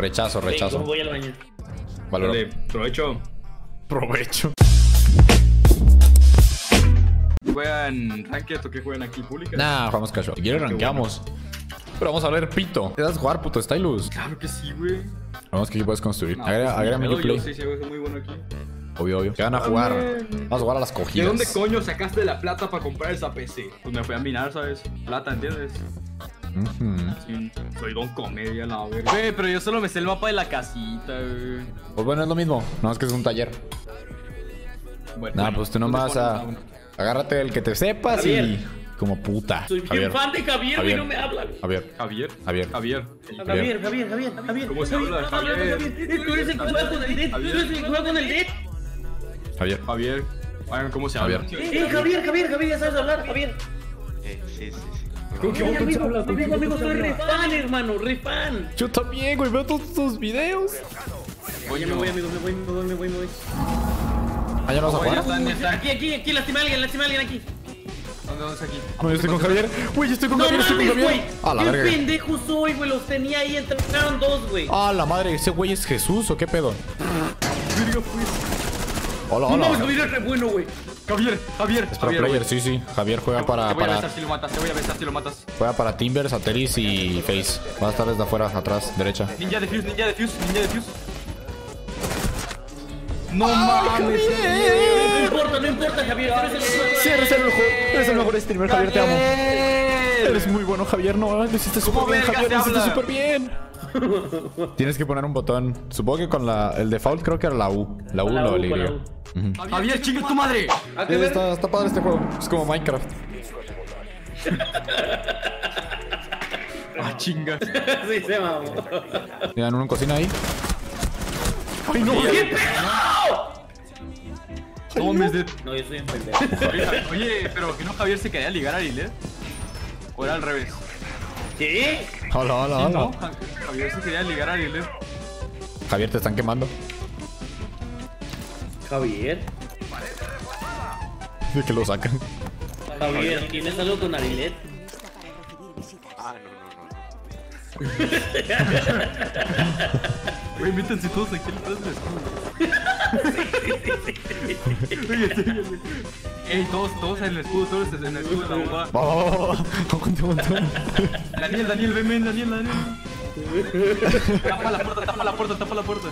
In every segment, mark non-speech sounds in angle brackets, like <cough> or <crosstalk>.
Rechazo, rechazo. voy al baño. Valoro. Dale, provecho. Provecho. ¿Juegan Ranked o qué juegan aquí? ¿Pública? Nah, jugamos casual. Si quieres, rankeamos. Pero vamos a ver, pito. ¿Te das jugar, puto Stylus? Claro que sí, güey. Vamos, que aquí puedes construir. No, agrega, pues, agrega pedo, play. Yo sí, sí, muy bueno aquí. Obvio, obvio. Que van a jugar. Amén. Vamos a jugar a las ¿De cogidas. dónde coño sacaste la plata para comprar esa PC? Pues me fui a minar, ¿sabes? Plata, ¿entiendes? Sí, soy don comedia, la verga. Güey, pero yo solo me sé el mapa de la casita, güey. Pues bueno, es lo mismo. No más que es un taller. Bueno, Nah, bueno, pues tú ¿dónde nomás pones a. Agárrate el que te sepas Javier. y. Como puta. Soy bien Javier. fan de Javier, güey, Javier. no me habla. Javier. Javier. Javier. Javier. Javier, Javier, Javier, Javier. ¿Cómo se Javier, habla? Javier. Javier. Tú eres el que juega con el dead. Tú Javier. eres el que juega con el dead. Javier. Javier. Oigan, ¿cómo se habla? Javier. Eh, Javier, Javier, Javier, ya sabes hablar, Javier. Eh, sí, sí, sí. ¿Con qué botón se amigo, habla? ¿Con qué amigo, amigo, soy re fan, hermano, re fan. Yo también, güey. Veo todos tus videos. Ya me voy, amigo, me voy, me voy, me voy, me voy. Ah, ya no vas a Oye, jugar. Aquí, aquí, aquí, lastima a alguien, lastima a alguien aquí. ¿Dónde vamos aquí? No, yo estoy con Javier. Güey, yo estoy con No Javier, estoy con. Javier. A la Qué verga. pendejo soy, güey, los tenía ahí, entraron dos, güey. Ah, la madre, ese güey es Jesús o qué pedo. Hola, No mames, hola. Javier es re bueno, güey. Javier, Javier. Es Javier, player, sí, sí. Javier juega Te para, voy a besar si lo matas, te voy a besar si lo matas. juega para Timbers, Ateris y Face. Va a estar desde afuera, atrás, derecha. Ninja de Fuse, ninja de Fuse, ninja de Fuse. No mames. No importa, no importa, Javier, tú eres el Sí, eres el mejor, eres el mejor streamer, Javier, te amo. Eres muy bueno, Javier. No, lo hiciste súper bien, Javier. Lo hiciste súper bien. <laughs> Tienes que poner un botón. Supongo que con la, el default creo que era la U. La U La lo. Ujú. Javier, chingue tu madre. Está, está padre este juego. Es como Minecraft. <laughs> Ah, chinga. Sí, se mamó. Miran uno en cocina ahí. Ay, no. ¿Qué pedo? No de. No, yo soy un pendejo. Oye, pero que no Javier se quería ligar a Arilet. O era al revés. ¿Qué? <laughs> Hola, hola, Sí, hola. no, Javier se quería ligar a Arilet. Javier, te están quemando. Javier. De que lo sacan. Javier, ¿tienes algo con Arilet? Ah, no, no, no. <laughs> Güey, métanse todos aquí güey. Ey, todos, todos en el escudo, todos en el escudo de la bomba. Va, va, va, va. Aguante, aguante. Daniel, Daniel, ven, ven, Daniel, Daniel. Tapa la puerta, tapa la puerta, tapa la puerta.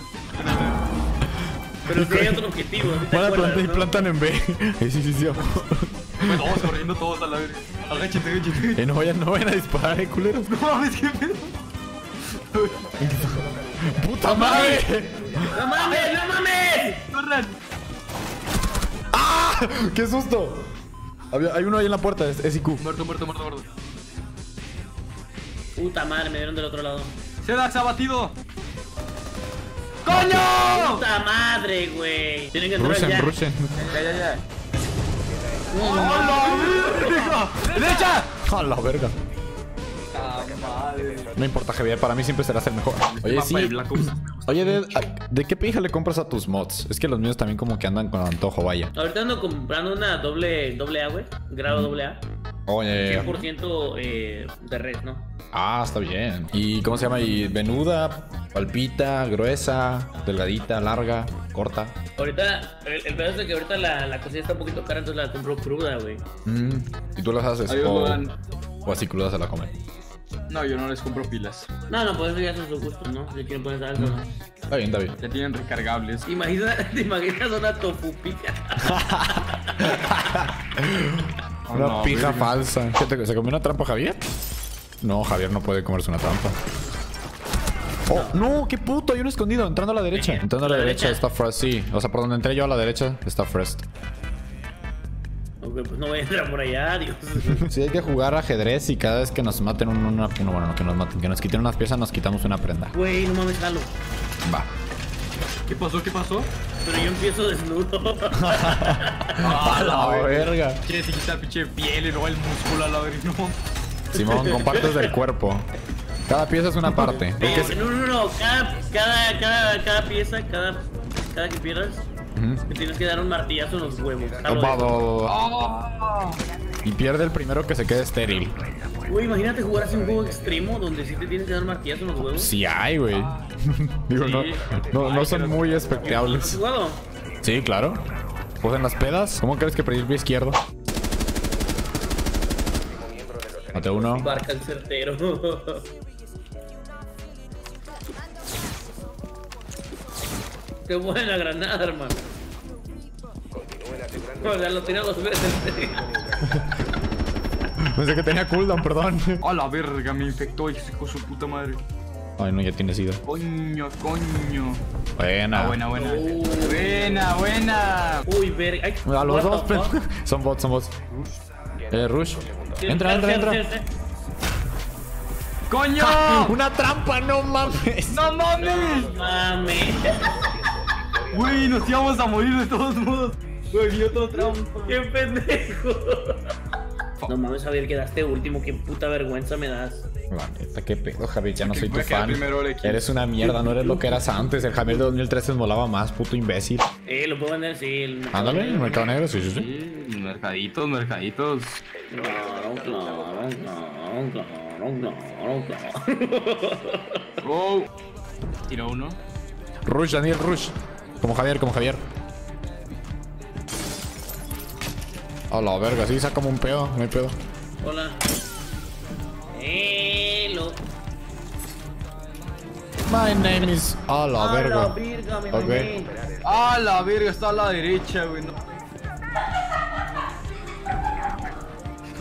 Pero si hay otro objetivo, ¿sí te Van a plantar y plantan en B. <laughs> Sí, sí, sí. sí. Todos corriendo, todos a la verga. Agáchate, agáchate. Eh, no vayan, no vayan a disparar, eh, culeros. No mames, qué pedo. ¡Puta madre! ¡No mames, no mames! Corran. ¡Qué susto! Había- hay uno ahí en la puerta, es, es IQ. Muerto, muerto, muerto, muerto. Puta madre, me dieron del otro lado. Sedax abatido. ¡Coño! Puta madre, güey. Tienen que entrar Rushen, ya. rushen. Ya, ya, ya. ¡Hola, verga! ¡Derecha! A la verga. No importa, Javier, para mí siempre serás el mejor. Oye, Mapa sí. Oye, ¿de, ¿de qué pija le compras a tus mods? Es que los míos también como que andan con antojo, vaya. Ahorita ando comprando una doble, doble A, güey. Grado doble A. Oye. 100% eh, de red, ¿no? Ah, está bien. ¿Y cómo se llama? ¿Y venuda, palpita, gruesa, delgadita, larga, corta? Ahorita, el, el pedazo es que ahorita la, la cocina está un poquito cara, entonces la compro cruda, güey. Mm, ¿Y tú las haces? Adiós, O, o así crudas se la comen. No, yo no les compro pilas. No, no, pues eso ya son sus gustos, ¿no? Si quieren poner salsa, ¿no? Está bien, David. Ya tienen recargables. ¿Te imaginas, <laughs> ¿Te imaginas una tofupica? <laughs> Una no, pija falsa. ¿Qué te- ¿Se comió una trampa, Javier? No, Javier no puede comerse una trampa. Oh, no, qué puto, hay uno escondido, entrando a la derecha. <laughs> Entrando a la ¿A la derecha derecha? está Frost, sí. O sea, por donde entré yo a la derecha está Frost. Pues no voy a entrar por allá, <laughs> Dios. Sí, hay que jugar ajedrez y cada vez que nos maten un- una... No, bueno, no que nos maten, que nos quiten unas piezas nos quitamos una prenda. Güey, no mames, jalo. Va. ¿Qué pasó? ¿Qué pasó? Pero yo empiezo desnudo. <laughs> <laughs> A la verga. Quieres quitar pinche piel y luego el músculo a la verga. No. Simón, con partes del cuerpo. Cada pieza es una parte. Que- No, no, no, cada, cada, cada, cada pieza, cada, cada que pierdas, Te tienes que dar un martillazo en los huevos. Va. Y pierde el primero que se quede estéril. Güey, imagínate jugar así un juego extremo donde sí te tienes que dar martillazo en los huevos. Sí hay, güey. <laughs> Digo, no, no, no son muy ¿Has espectables. jugado? Sí, claro. Pues en las pedas, ¿cómo crees que perdí el pie izquierdo? Mate uno. Barca el certero. <laughs> Qué buena granada, hermano. O sea, lo tiré dos veces. <laughs> Pensé que tenía cooldown, perdón. A la verga, me infectó, hijo de su puta madre. Ay, no, ya tienes ida. Coño, coño. Buena. Ah, buena, buena. Buena, buena. Uy, verga. Ay, A los dos, <laughs> son bots, son bots. Eh, Rush. Entra, entra, entra. ¡Coño! <laughs> Una trampa, no mames. ¡No mames! Mame. Güey, nos íbamos a morir de todos modos. Güey, yo todo trampa. Qué pendejo. No mames, Javier, quedaste último. Qué puta vergüenza me das. La neta, qué pedo, Javier, ya no soy tu fan. Eres una mierda, no eres lo que eras antes. El Javier de 2013 molaba más, puto imbécil. Eh, lo puedo vender, sí. el- Ándale, el mercado negro, sí, sí, sí. Mercaditos, mercaditos. Claro, claro, claro, claro, claro, claro. Oh. Tiro uno. Rush, Daniel, Rush. Como Javier, como Javier. A la verga, sí, saca como un pedo, no hay pedo. Hola. Hello. My name is. A la A la verga. virga, me Ok. mamé. Ah, la verga, está a la derecha, güey. No.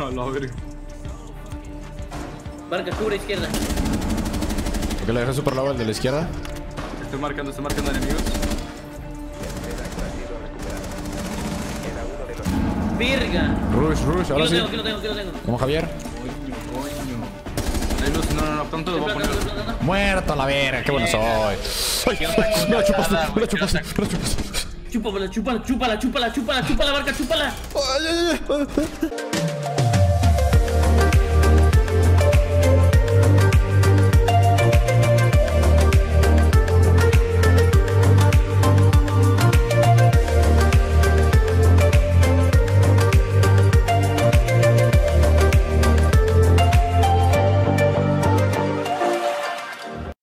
A la verga. Barca, cubre izquierda. ¿Por qué le dejé super lado el de la izquierda? Estoy marcando, estoy marcando enemigos. Virga. Rush, Rush, Aquí ahora lo sí. tengo, aquí lo tengo, aquí lo tengo. Como Javier. Coño, coño. Hay luz, no, no, no, pronto lo voy a poner. Muerto la verga, qué bueno soy. Ay, me la chupaste, me la chupaste, me la chupaste. Chúpala, chúpala, chúpala, chúpala, chúpala, chúpala, barca, chúpala. Ay, ay, ay, ay.